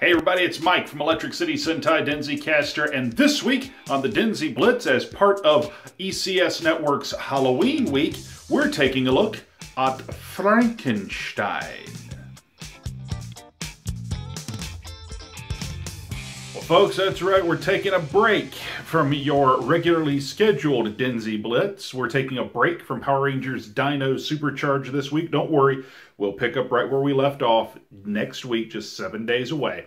Hey everybody, it's Mike from Electric City Sentai Denzicaster, and this week on the DenziBlitz, as part of ECS Network's Halloween Week, we're taking a look at Frankenstein. Well, folks, that's right, we're taking a break from your regularly scheduled DenziBlitz. We're taking a break from Power Rangers Dino Supercharge this week. Don't worry, we'll pick up right where we left off next week, just seven days away.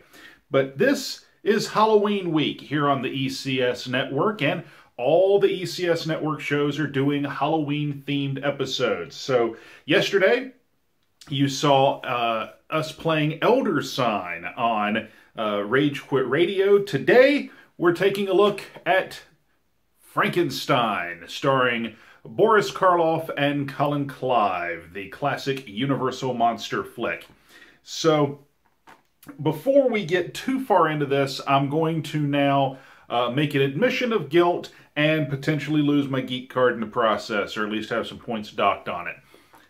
But this is Halloween week here on the ECS network, and all the ECS network shows are doing Halloween themed episodes. So, yesterday, you saw uh, us playing Elder Sign on uh, Rage Quit Radio. Today, we're taking a look at Frankenstein, starring Boris Karloff and Colin Clive, the classic Universal monster flick. So, before we get too far into this, I'm going to now uh, make an admission of guilt and potentially lose my geek card in the process, or at least have some points docked on it.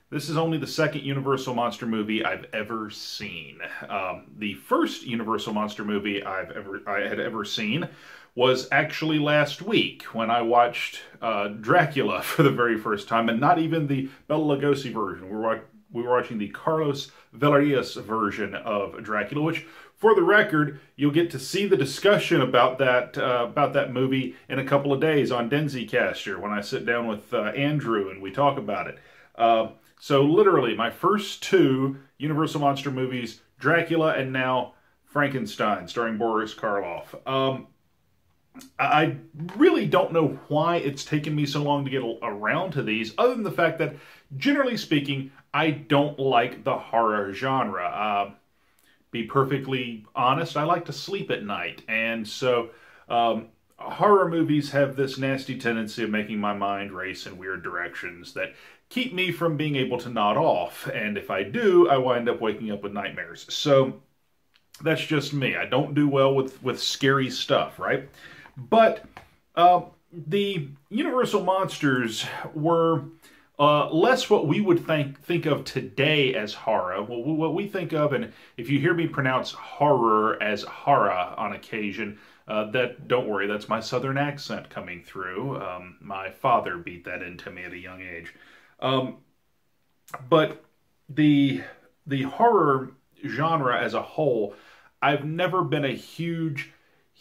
This is only the second Universal Monster movie I've ever seen. Um, the first Universal Monster movie I've ever I had ever seen was actually last week when I watched uh, Dracula for the very first time, and not even the Bela Lugosi version. We were, we were watching the Carlos Villarias version of Dracula, which, for the record, you'll get to see the discussion about that uh, about that movie in a couple of days on Denzicaster when I sit down with uh, Andrew and we talk about it. Uh, so literally, my first two Universal Monster movies, Dracula and now Frankenstein, starring Boris Karloff. Um, I really don't know why it's taken me so long to get around to these, other than the fact that, generally speaking, I don't like the horror genre. Uh, be perfectly honest, I like to sleep at night, and so um, horror movies have this nasty tendency of making my mind race in weird directions that keep me from being able to nod off. And if I do, I wind up waking up with nightmares. So that's just me. I don't do well with, with scary stuff, right? But uh, the Universal Monsters were uh, less what we would think think of today as horror. Well, what we think of, and if you hear me pronounce horror as horror on occasion, uh, that don't worry, that's my southern accent coming through. Um, my father beat that into me at a young age. Um, but the the horror genre as a whole, I've never been a huge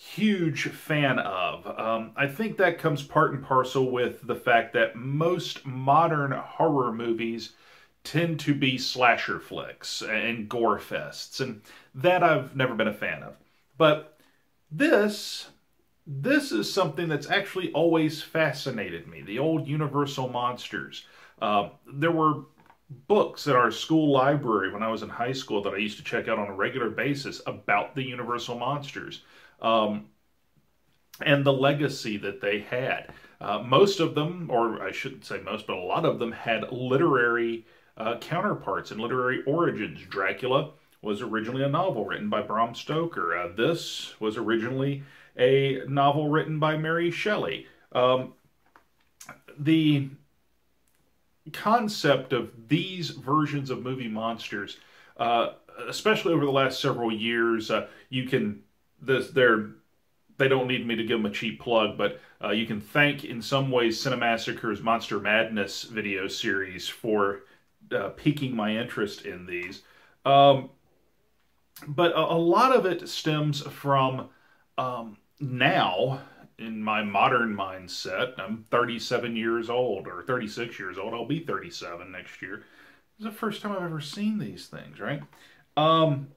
huge fan of. Um, I think that comes part and parcel with the fact that most modern horror movies tend to be slasher flicks and gore fests, and that I've never been a fan of. But this this is something that's actually always fascinated me. The old Universal monsters. Uh, there were books at our school library when I was in high school that I used to check out on a regular basis about the Universal monsters um, and the legacy that they had. Uh, most of them, or I shouldn't say most, but a lot of them had literary uh, counterparts and literary origins. Dracula was originally a novel written by Bram Stoker. Uh, this was originally a novel written by Mary Shelley. Um, the concept of these versions of movie monsters, uh, especially over the last several years, uh, you can this they're they don't need me to give them a cheap plug, but uh, you can thank in some ways Cinemassacre's Monster Madness video series for uh, piquing my interest in these. Um, but a, a, lot of it stems from um, now in my modern mindset, I'm 37 years old or 36 years old. I'll be 37 next year. It's the first time I've ever seen these things, right? Um,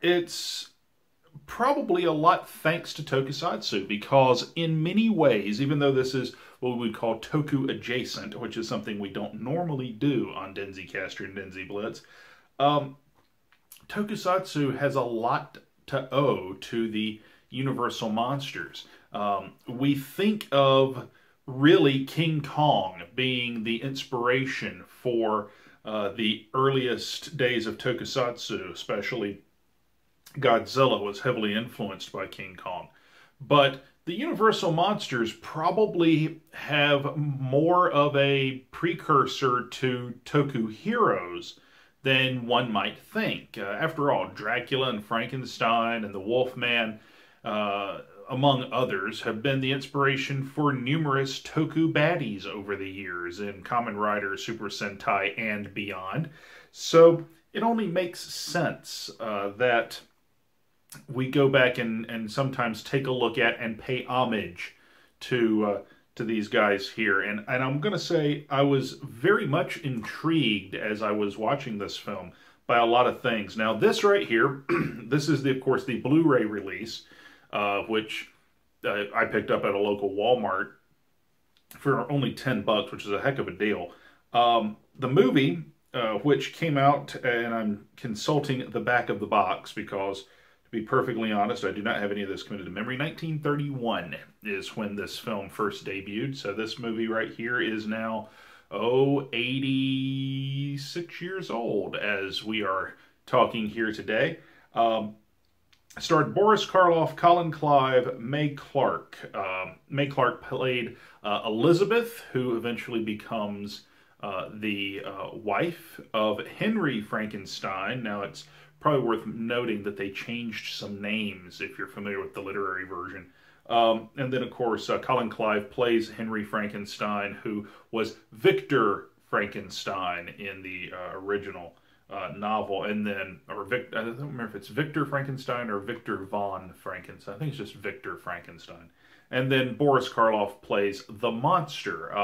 it's probably a lot thanks to Tokusatsu because in many ways, even though this is what we would call Toku adjacent, which is something we don't normally do on Denzicaster and DenziBlitz, um, Tokusatsu has a lot to owe to the Universal monsters. Um, we think of really King Kong being the inspiration for uh, the earliest days of tokusatsu, especially Godzilla was heavily influenced by King Kong. But the Universal monsters probably have more of a precursor to Toku Heroes than one might think. Uh, after all, Dracula and Frankenstein and the Wolfman, uh, among others, have been the inspiration for numerous toku baddies over the years in Kamen Rider, Super Sentai, and beyond. So it only makes sense uh, that we go back and, and sometimes take a look at and pay homage to uh, to these guys here. And, and I'm going to say I was very much intrigued as I was watching this film by a lot of things. Now, this right here, this is, the, of course, the Blu-ray release, uh, which uh, I picked up at a local Walmart for only 10 bucks, which is a heck of a deal. Um, the movie, uh, which came out, and I'm consulting the back of the box because to be perfectly honest, I do not have any of this committed to memory. 1931 is when this film first debuted. So this movie right here is now, oh, 86 years old as we are talking here today. Um, starred Boris Karloff, Colin Clive, Mae Clarke. Uh, Mae Clarke played uh, Elizabeth, who eventually becomes uh, the uh, wife of Henry Frankenstein. Now it's probably worth noting that they changed some names if you're familiar with the literary version. Um, and then, of course, uh, Colin Clive plays Henry Frankenstein, who was Victor Frankenstein in the uh, original uh, novel. And then, or Vic, I don't remember if it's Victor Frankenstein or Victor von Frankenstein. I think it's just Victor Frankenstein. And then Boris Karloff plays the monster.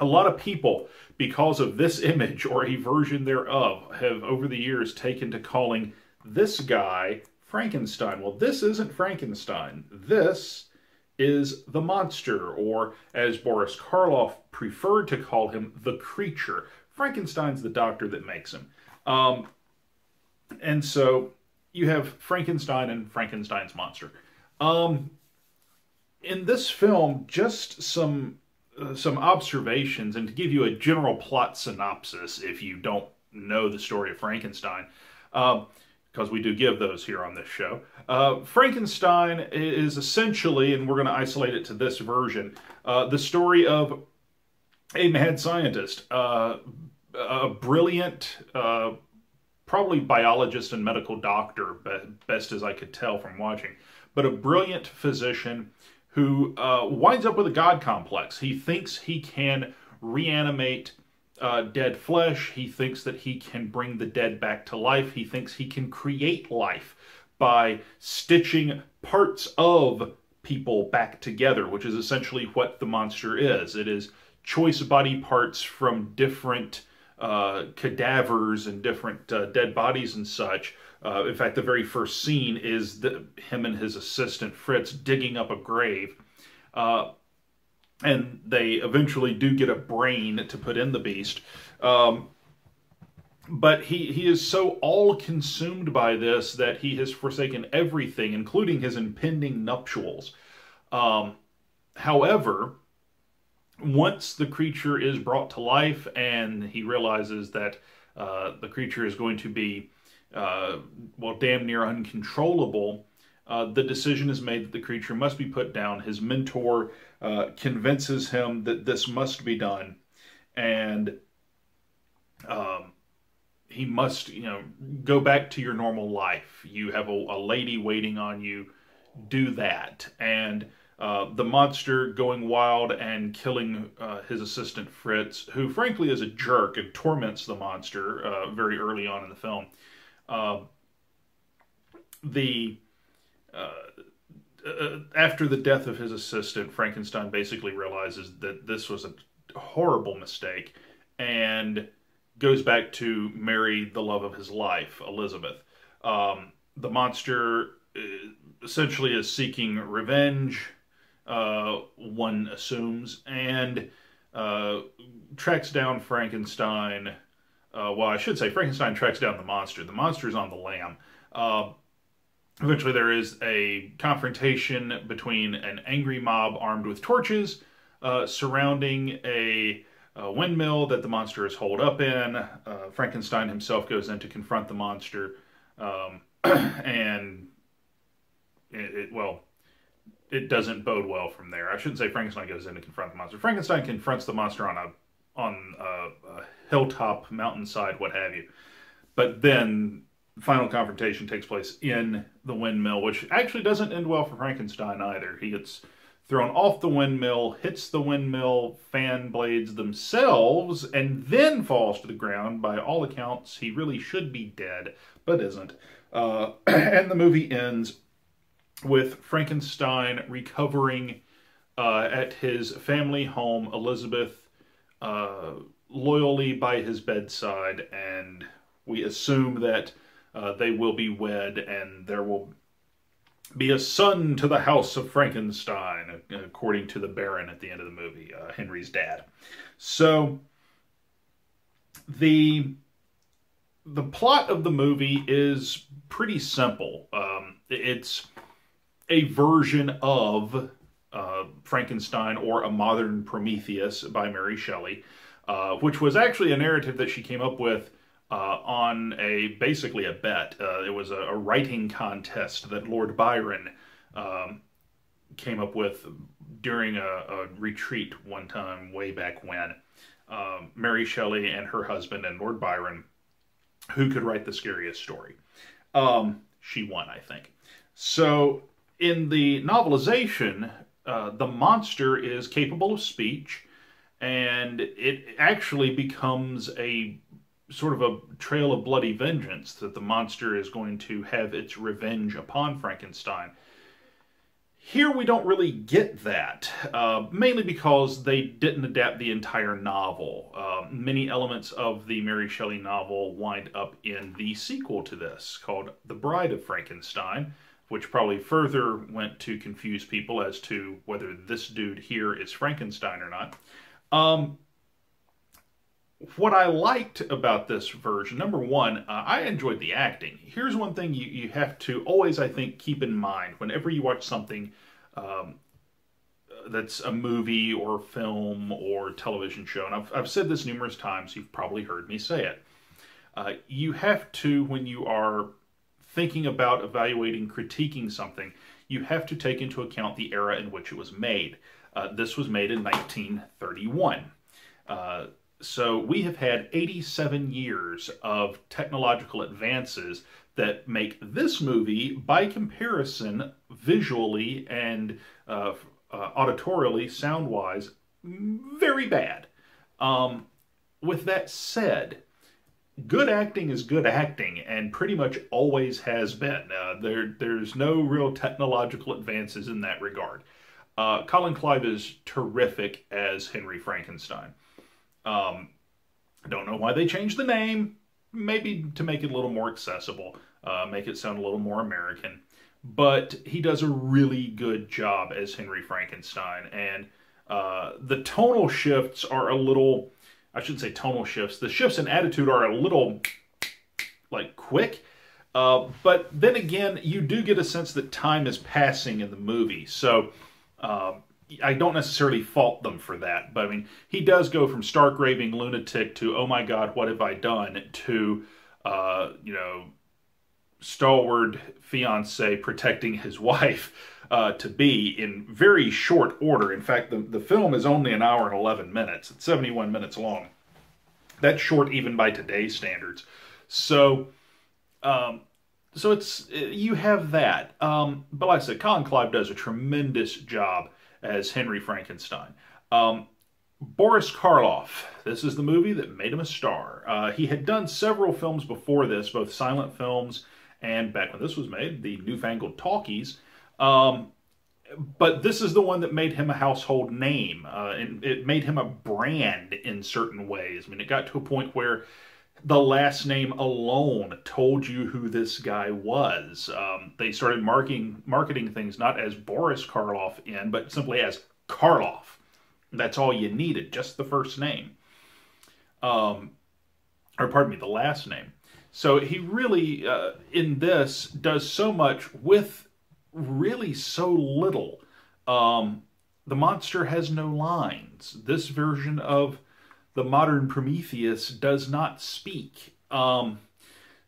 A lot of people, because of this image or a version thereof, have over the years taken to calling this guy Frankenstein. Well, this isn't Frankenstein. This is the monster, or as Boris Karloff preferred to call him, the creature. Frankenstein's the doctor that makes him. Um, and so you have Frankenstein and Frankenstein's monster. Um, in this film, just some uh, some observations and to give you a general plot synopsis if you don't know the story of Frankenstein, because um, we do give those here on this show. Uh, Frankenstein is essentially, and we're going to isolate it to this version, uh, the story of a mad scientist, uh, a brilliant, uh, probably biologist and medical doctor, best as I could tell from watching, but a brilliant physician who uh, winds up with a God complex. He thinks he can reanimate uh, dead flesh. He thinks that he can bring the dead back to life. He thinks he can create life by stitching parts of people back together, which is essentially what the monster is. It is choice body parts from different uh, cadavers and different uh, dead bodies and such uh, in fact, the very first scene is the, him and his assistant Fritz digging up a grave. Uh, and they eventually do get a brain to put in the beast. Um, but he, he is so all consumed by this that he has forsaken everything, including his impending nuptials. Um, however, once the creature is brought to life and he realizes that uh, the creature is going to be uh, well, damn near uncontrollable, uh, the decision is made that the creature must be put down. His mentor uh, convinces him that this must be done, and um, he must, you know, go back to your normal life. You have a, a lady waiting on you. Do that, and uh, the monster going wild and killing uh, his assistant Fritz, who frankly is a jerk and torments the monster uh, very early on in the film. Uh, the uh, uh, after the death of his assistant, Frankenstein basically realizes that this was a horrible mistake and goes back to marry the love of his life, Elizabeth. Um, the monster uh, essentially is seeking revenge, uh, one assumes, and uh, tracks down Frankenstein uh, well, I should say Frankenstein tracks down the monster. The monster is on the lam. Uh, eventually, there is a confrontation between an angry mob armed with torches uh, surrounding a, a, windmill that the monster is holed up in. Uh, Frankenstein himself goes in to confront the monster, um, and it, it, well, it doesn't bode well from there. I shouldn't say Frankenstein goes in to confront the monster. Frankenstein confronts the monster on a on a, a hilltop, mountainside, what have you. But then final confrontation takes place in the windmill, which actually doesn't end well for Frankenstein either. He gets thrown off the windmill, hits the windmill fan blades themselves, and then falls to the ground. By all accounts, he really should be dead, but isn't. Uh, and the movie ends with Frankenstein recovering uh, at his family home, Elizabeth uh, loyally by his bedside, and we assume that uh, they will be wed and there will be a son to the house of Frankenstein, according to the Baron at the end of the movie, uh, Henry's dad. So the the plot of the movie is pretty simple. Um, it's a version of uh, Frankenstein or a modern Prometheus by Mary Shelley, uh, which was actually a narrative that she came up with uh, on a basically a bet. Uh, it was a, a, writing contest that Lord Byron um, came up with during a, a, retreat one time way back when. Um, Mary Shelley and her husband and Lord Byron, who could write the scariest story. Um, she won, I think. So in the novelization, uh, the monster is capable of speech, and it actually becomes a sort of a trail of bloody vengeance that the monster is going to have its revenge upon Frankenstein. Here we don't really get that, uh, mainly because they didn't adapt the entire novel. Uh, many elements of the Mary Shelley novel wind up in the sequel to this, called The Bride of Frankenstein, which probably further went to confuse people as to whether this dude here is Frankenstein or not. Um, what I liked about this version, number one, uh, I enjoyed the acting. Here's one thing you, you have to always, I think, keep in mind whenever you watch something um, that's a movie or film or television show, and I've, I've said this numerous times, you've probably heard me say it. Uh, you have to, when you are thinking about evaluating, critiquing something, you have to take into account the era in which it was made. Uh, this was made in 1931. Uh, so we have had 87 years of technological advances that make this movie, by comparison, visually and uh, uh, auditorially, sound-wise, very bad. Um, with that said, good acting is good acting and pretty much always has been. Uh, there, there's no real technological advances in that regard. Uh, Colin Clive is terrific as Henry Frankenstein. Um, I don't know why they changed the name. Maybe to make it a little more accessible, uh, make it sound a little more American. But he does a really good job as Henry Frankenstein. And uh, the tonal shifts are a little, I shouldn't say tonal shifts, the shifts in attitude are a little like quick. Uh, but then again, you do get a sense that time is passing in the movie. So uh, I don't necessarily fault them for that, but I mean, he does go from stark raving lunatic to, oh my God, what have I done, to, uh, you know, stalwart fiance protecting his wife uh, to be in very short order. In fact, the, the film is only an hour and 11 minutes. It's 71 minutes long. That's short even by today's standards. So, um, so it's, you have that. Um, but like I said, Colin Clive does a tremendous job as Henry Frankenstein. Um, Boris Karloff. This is the movie that made him a star. Uh, he had done several films before this, both silent films and back when this was made, the newfangled talkies. Um, but this is the one that made him a household name, uh, and it made him a brand in certain ways. I mean, it got to a point where the last name alone told you who this guy was. Um, they started marketing marketing things not as Boris Karloff in, but simply as Karloff. That's all you needed, just the first name. Um, or pardon me, the last name. So he really, uh, in this, does so much with really so little. Um, the monster has no lines. This version of the modern Prometheus does not speak. Um,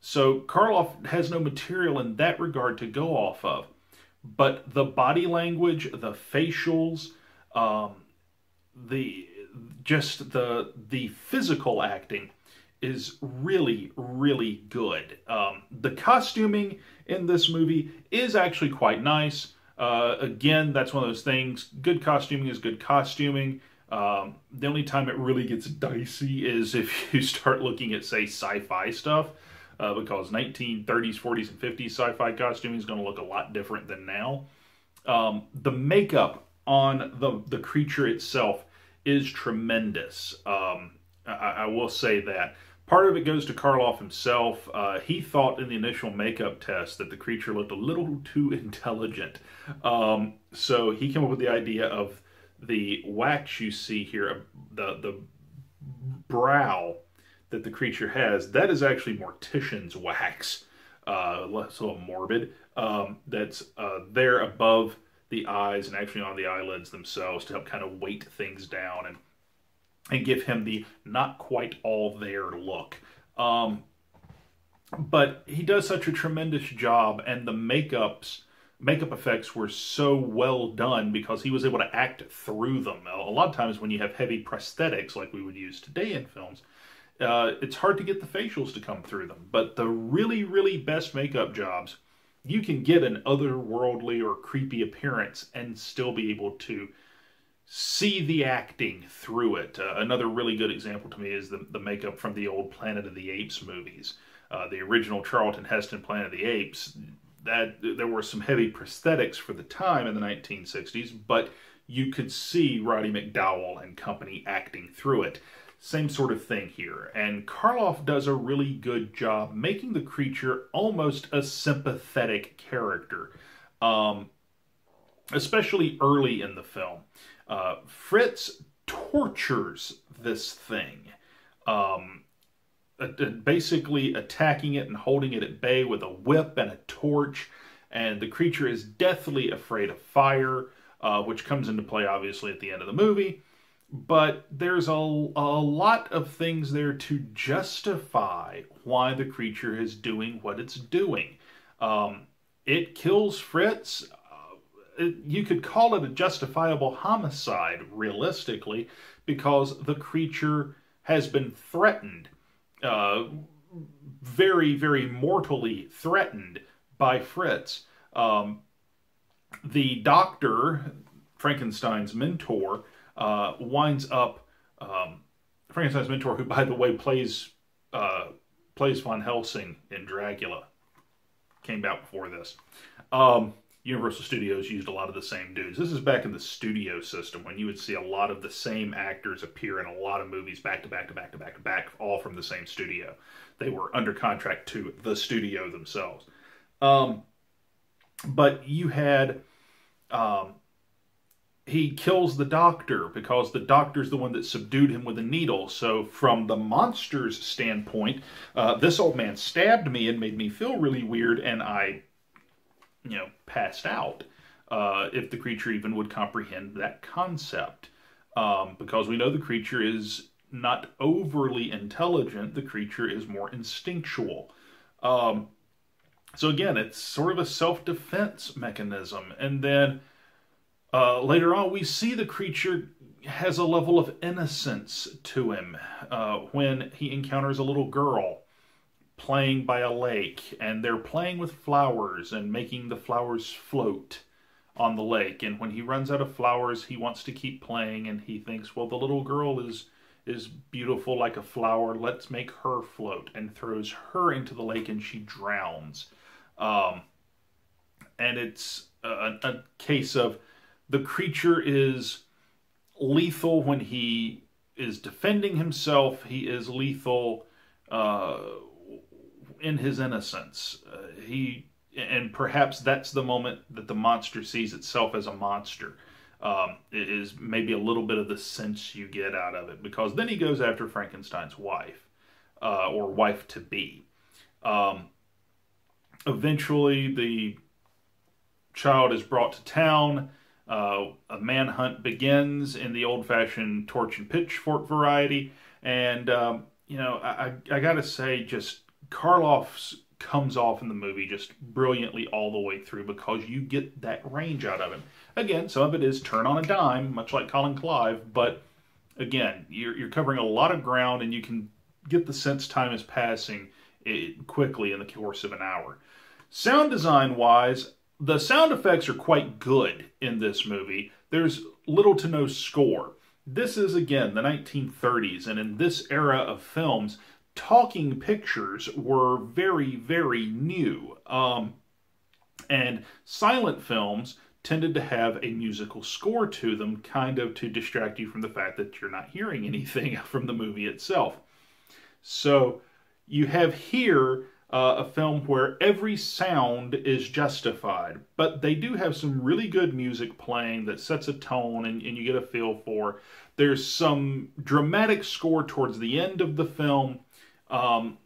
so Karloff has no material in that regard to go off of. But the body language, the facials, um, the just the the physical acting is really really good. Um, the costuming in this movie is actually quite nice. Uh, again, that's one of those things. Good costuming is good costuming. Um, the only time it really gets dicey is if you start looking at, say, sci-fi stuff, uh, because 1930s, 40s, and 50s sci-fi costuming is going to look a lot different than now. Um, the makeup on the the creature itself is tremendous. Um, I, I, will say that. Part of it goes to Karloff himself. Uh, he thought in the initial makeup test that the creature looked a little too intelligent. Um, so he came up with the idea of the wax you see here, the, the brow that the creature has, that is actually Mortician's wax. Uh, so morbid. Um, that's uh, there above the eyes and actually on the eyelids themselves to help kind of weight things down and and give him the not quite all there look. Um, but he does such a tremendous job, and the makeups makeup effects were so well done because he was able to act through them. A lot of times when you have heavy prosthetics like we would use today in films, uh, it's hard to get the facials to come through them. But the really, really best makeup jobs, you can get an otherworldly or creepy appearance and still be able to see the acting through it. Uh, another really good example to me is the, the makeup from the old Planet of the Apes movies. Uh, the original Charlton Heston Planet of the Apes, that there were some heavy prosthetics for the time in the 1960s, but you could see Roddy McDowall and company acting through it. Same sort of thing here. And Karloff does a really good job making the creature almost a sympathetic character, um, especially early in the film. Uh, Fritz tortures this thing, um, basically attacking it and holding it at bay with a whip and a torch. And the creature is deathly afraid of fire, uh, which comes into play obviously at the end of the movie. But there's a, a lot of things there to justify why the creature is doing what it's doing. Um, it kills Fritz you could call it a justifiable homicide, realistically, because the creature has been threatened, uh, very, very mortally threatened by Fritz. Um, the doctor, Frankenstein's mentor, uh, winds up. Um, Frankenstein's mentor, who, by the way, plays uh, plays Van Helsing in Dracula, came out before this. Um, Universal Studios used a lot of the same dudes. This is back in the studio system when you would see a lot of the same actors appear in a lot of movies back to back to back to back to back, all from the same studio. They were under contract to the studio themselves. Um, but you had, um, he kills the doctor because the doctor's the one that subdued him with a needle. So, from the monster's standpoint, uh, this old man stabbed me and made me feel really weird, and I you know, passed out uh, if the creature even would comprehend that concept. Um, because we know the creature is not overly intelligent, the creature is more instinctual. Um, so again, it's sort of a self-defense mechanism. And then uh, later on, we see the creature has a level of innocence to him uh, when he encounters a little girl playing by a lake and they're playing with flowers and making the flowers float on the lake. And when he runs out of flowers he wants to keep playing and he thinks well the little girl is is beautiful like a flower. Let's make her float and throws her into the lake and she drowns. Um, and it's a, a case of the creature is lethal when he is defending himself. He is lethal uh, in his innocence. Uh, he and perhaps that's the moment that the monster sees itself as a monster. Um, it is maybe a little bit of the sense you get out of it because then he goes after Frankenstein's wife uh, or wife to be. Um, eventually, the child is brought to town. Uh, a manhunt begins in the old fashioned torch and pitchfork variety. And, um, you know, I, I, got to say, just Karloff's comes off in the movie just brilliantly all the way through because you get that range out of him. Again, some of it is turn on a dime, much like Colin Clive, but again, you're, you're covering a lot of ground and you can get the sense time is passing quickly in the course of an hour. Sound design wise, the sound effects are quite good in this movie. There's little to no score. This is, again, the 1930s, and in this era of films, talking pictures were very, very new. Um, and silent films tended to have a musical score to them, kind of to distract you from the fact that you're not hearing anything from the movie itself. So you have here uh, a film where every sound is justified, but they do have some really good music playing that sets a tone and, and you get a feel for. There's some dramatic score towards the end of the film, um,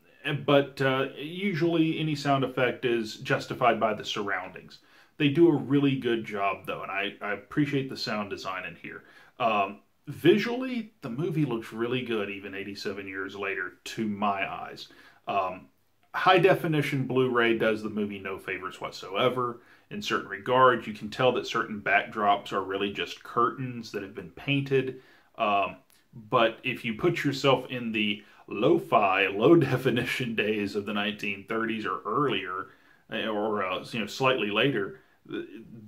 but uh, usually any sound effect is justified by the surroundings. They do a really good job though, and I, I appreciate the sound design in here. Um, visually, the movie looks really good even 87 years later to my eyes. Um, high definition Blu-ray does the movie no favors whatsoever. In certain regards, you can tell that certain backdrops are really just curtains that have been painted. Um, but if you put yourself in the lo-fi, low definition days of the 1930s or earlier, eh, or uh, you know slightly later,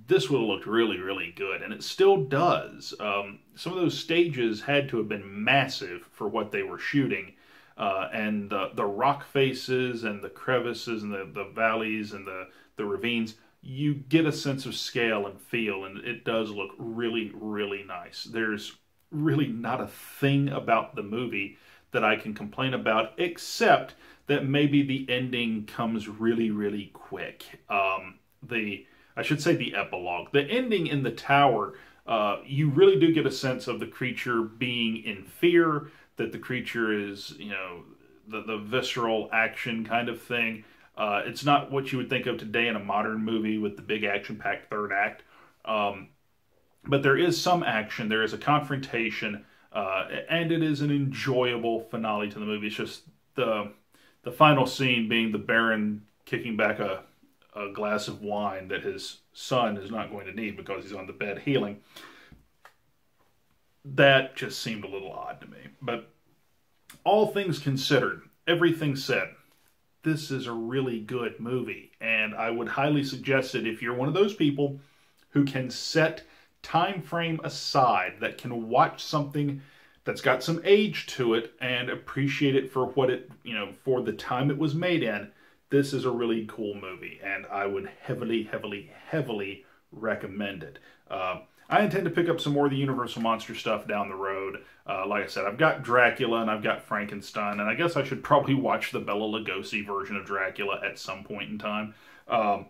this would have looked really, really good, and it still does. Um, some of those stages had to have been massive for what they were shooting, uh, and the, the rock faces and the crevices and the, the valleys and the, the ravines, you get a sense of scale and feel, and it does look really, really nice. There's really not a thing about the movie that I can complain about, except that maybe the ending comes really, really quick. Um, the I should say the epilogue. The ending in the tower, uh, you really do get a sense of the creature being in fear that the creature is, you know, the, the visceral action kind of thing. Uh, it's not what you would think of today in a modern movie with the big action packed third act. Um, but there is some action, there is a confrontation, uh, and it is an enjoyable finale to the movie. It's just the the final scene being the Baron kicking back a, a glass of wine that his son is not going to need because he's on the bed healing that just seemed a little odd to me. But all things considered, everything said, this is a really good movie. And I would highly suggest it if you're one of those people who can set time frame aside, that can watch something that's got some age to it and appreciate it for what it, you know, for the time it was made in. This is a really cool movie, and I would heavily, heavily, heavily recommend it. Uh, I intend to pick up some more of the Universal Monster stuff down the road. Uh, like I said, I've got Dracula and I've got Frankenstein, and I guess I should probably watch the Bela Lugosi version of Dracula at some point in time. Um,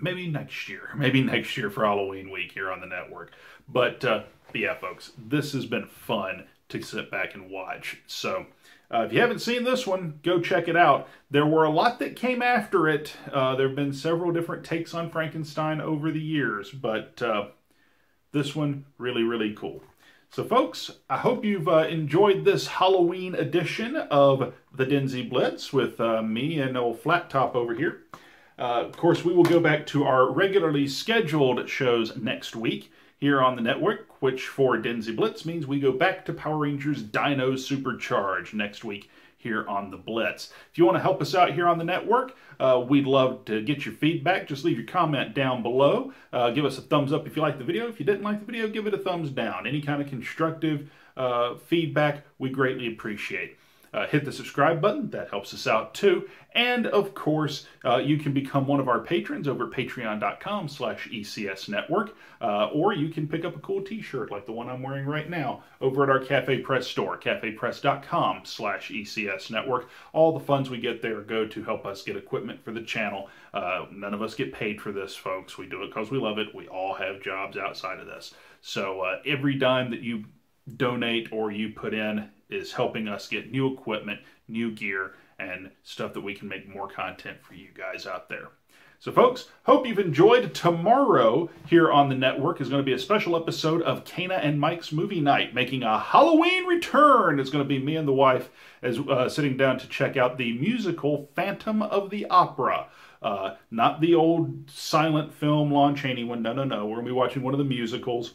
maybe next year. Maybe next year for Halloween week here on the network. But, uh, but yeah, folks, this has been fun to sit back and watch. So uh, if you haven't seen this one, go check it out. There were a lot that came after it. Uh, there have been several different takes on Frankenstein over the years, but uh, this one, really, really cool. So, folks, I hope you've uh, enjoyed this Halloween edition of the DenziBlitz with uh, me and old Flat Top over here. Uh, of course, we will go back to our regularly scheduled shows next week here on the network, which for DenziBlitz means we go back to Power Rangers Dino Supercharge next week here on the Blitz. If you want to help us out here on the network, uh, we'd love to get your feedback. Just leave your comment down below. Uh, give us a thumbs up if you liked the video. If you didn't like the video, give it a thumbs down. Any kind of constructive uh, feedback, we greatly appreciate. Uh, hit the subscribe button, that helps us out too. And of course, uh, you can become one of our patrons over at patreon.com slash ECS network, uh, or you can pick up a cool t-shirt like the one I'm wearing right now over at our Cafe Press store, cafepress.com slash ECS network. All the funds we get there go to help us get equipment for the channel. Uh, none of us get paid for this, folks. We do it because we love it. We all have jobs outside of this. So uh, every dime that you donate or you put in is helping us get new equipment, new gear, and stuff that we can make more content for you guys out there. So, folks, hope you've enjoyed. Tomorrow here on the network is going to be a special episode of Kana and Mike's Movie Night, making a Halloween return. It's going to be me and the wife as uh, sitting down to check out the musical Phantom of the Opera. Uh, not the old silent film Lon Chaney one. No, no, no. We're going to be watching one of the musicals.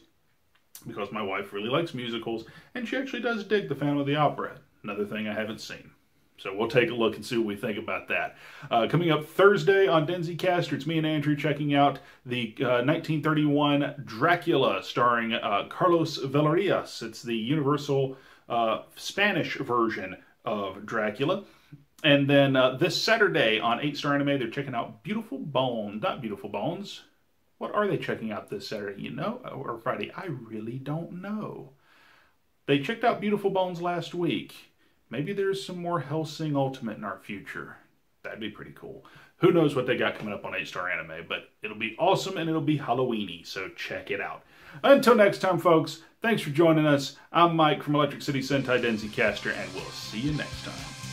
Because my wife really likes musicals, and she actually does dig The Phantom of the Opera. Another thing I haven't seen. So we'll take a look and see what we think about that. Uh, coming up Thursday on Denzicaster, it's me and Andrew checking out the uh, 1931 Dracula starring uh, Carlos Villarias. It's the Universal uh, Spanish version of Dracula. And then uh, this Saturday on 8 Star Anime, they're checking out Beautiful Bones. Not Beautiful Bones. What are they checking out this Saturday? You know? Or Friday? I really don't know. They checked out Beautiful Bones last week. Maybe there's some more Hellsing Ultimate in our future. That'd be pretty cool. Who knows what they got coming up on 8 Star Anime, but it'll be awesome and it'll be Halloweeny, so check it out. Until next time, folks, thanks for joining us. I'm Mike from Electric City Sentai Denzicaster, and we'll see you next time.